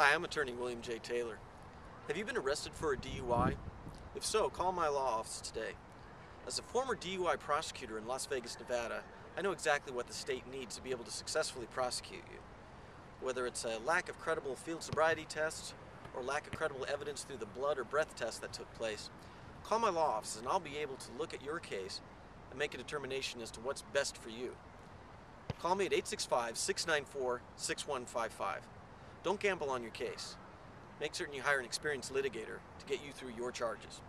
Hi, I'm attorney William J. Taylor. Have you been arrested for a DUI? If so, call my law office today. As a former DUI prosecutor in Las Vegas, Nevada, I know exactly what the state needs to be able to successfully prosecute you. Whether it's a lack of credible field sobriety tests or lack of credible evidence through the blood or breath test that took place, call my law office and I'll be able to look at your case and make a determination as to what's best for you. Call me at 865 694 6155. Don't gamble on your case. Make certain you hire an experienced litigator to get you through your charges.